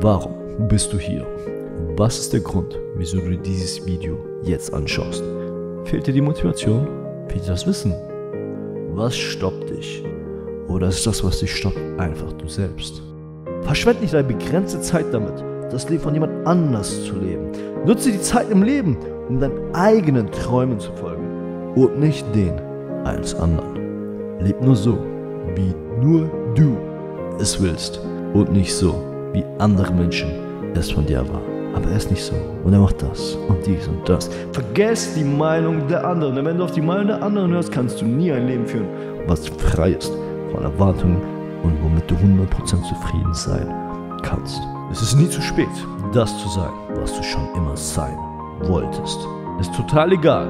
Warum bist du hier? Was ist der Grund, wieso du dieses Video jetzt anschaust? Fehlt dir die Motivation? Fehlt dir das Wissen? Was stoppt dich? Oder ist das, was dich stoppt, einfach du selbst? Verschwende nicht deine begrenzte Zeit damit, das Leben von jemand anders zu leben. Nutze die Zeit im Leben, um deinen eigenen Träumen zu folgen und nicht den eines anderen. Leb nur so, wie nur du es willst und nicht so, wie andere Menschen es von dir erwarten. Aber er ist nicht so. Und er macht das und dies und das. Vergess die Meinung der anderen. Denn wenn du auf die Meinung der anderen hörst, kannst du nie ein Leben führen, was frei ist von Erwartungen und womit du 100% zufrieden sein kannst. Es ist nie zu spät, das zu sein, was du schon immer sein wolltest. Es ist total egal,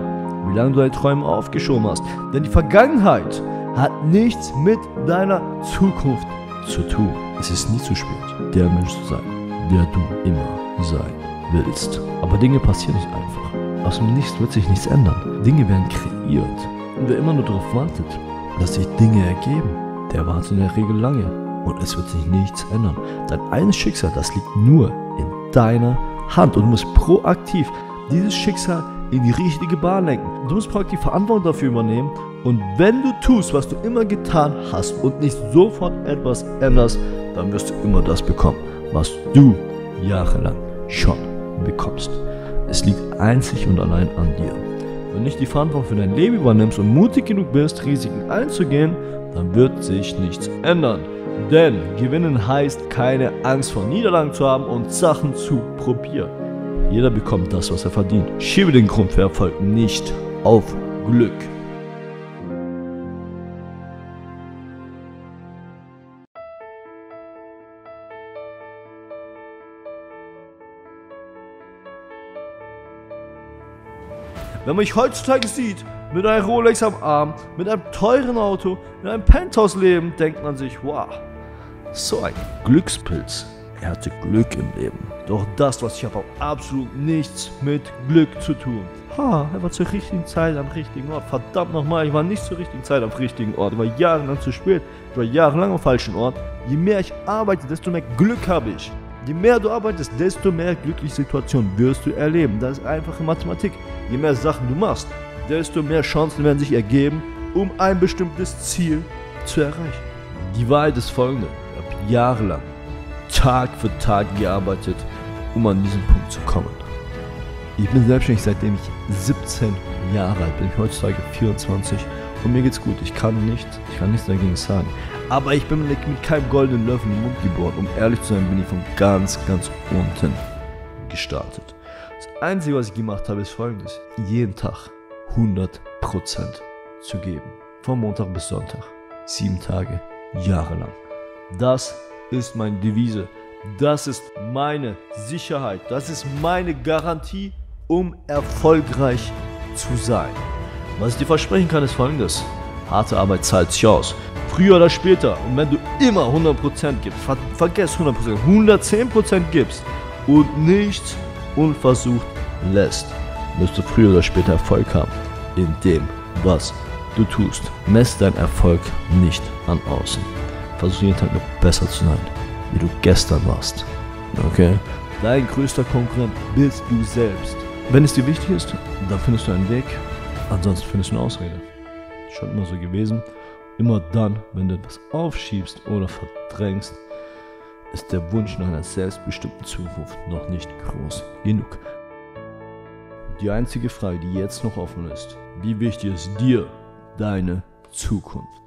wie lange du deine Träume aufgeschoben hast. Denn die Vergangenheit hat nichts mit deiner Zukunft zu tun. Es ist nie zu spät, der Mensch zu sein, der du immer sein willst. Aber Dinge passieren nicht einfach. Aus dem Nichts wird sich nichts ändern. Dinge werden kreiert. Und wer immer nur darauf wartet, dass sich Dinge ergeben, der wartet in der Regel lange. Und es wird sich nichts ändern. Dein eines Schicksal, das liegt nur in deiner Hand. Und du musst proaktiv dieses Schicksal in die richtige Bahn lenken. Du musst proaktiv Verantwortung dafür übernehmen. Und wenn du tust, was du immer getan hast und nicht sofort etwas änderst, dann wirst du immer das bekommen, was du jahrelang schon bekommst. Es liegt einzig und allein an dir. Wenn du nicht die Verantwortung für dein Leben übernimmst und mutig genug bist, Risiken einzugehen, dann wird sich nichts ändern. Denn gewinnen heißt keine Angst vor Niederlagen zu haben und Sachen zu probieren. Jeder bekommt das, was er verdient. Schiebe den Grund für Erfolg nicht auf Glück. Wenn man mich heutzutage sieht, mit einem Rolex am Arm, mit einem teuren Auto, in einem Penthouse-Leben, denkt man sich, wow, so ein Glückspilz. Er hatte Glück im Leben. Doch das, was ich habe, hat absolut nichts mit Glück zu tun. Ha, er war zur richtigen Zeit am richtigen Ort. Verdammt nochmal, ich war nicht zur richtigen Zeit am richtigen Ort. Ich war jahrelang zu spät. Ich war jahrelang am falschen Ort. Je mehr ich arbeite, desto mehr Glück habe ich. Je mehr du arbeitest, desto mehr glückliche Situationen wirst du erleben. Das ist einfache Mathematik. Je mehr Sachen du machst, desto mehr Chancen werden sich ergeben, um ein bestimmtes Ziel zu erreichen. Die Wahrheit ist folgende. Ich habe jahrelang, Tag für Tag gearbeitet, um an diesen Punkt zu kommen. Ich bin selbstständig seitdem ich 17 Jahre alt bin. Ich heutzutage 24 und mir geht's gut. Ich kann nichts, ich kann nichts dagegen sagen. Aber ich bin mit keinem goldenen Löffel im Mund geboren. Um ehrlich zu sein, bin ich von ganz, ganz unten gestartet. Das Einzige, was ich gemacht habe, ist folgendes. Jeden Tag 100% zu geben. Von Montag bis Sonntag. Sieben Tage, jahrelang. Das ist meine Devise. Das ist meine Sicherheit. Das ist meine Garantie, um erfolgreich zu sein. Was ich dir versprechen kann, ist folgendes. Harte Arbeit zahlt sich aus. Früher oder später. Und wenn du immer 100% gibst, ver vergess 100%, 110% gibst und nichts unversucht lässt, wirst du früher oder später Erfolg haben in dem, was du tust. Mess deinen Erfolg nicht an außen. Versuch jeden Tag noch besser zu sein, wie du gestern warst. Okay? Dein größter Konkurrent bist du selbst. Wenn es dir wichtig ist, dann findest du einen Weg. Ansonsten findest du eine Ausrede. Schon immer so gewesen. Immer dann, wenn du etwas aufschiebst oder verdrängst, ist der Wunsch nach einer selbstbestimmten Zukunft noch nicht groß genug. Die einzige Frage, die jetzt noch offen ist, wie wichtig ist dir deine Zukunft?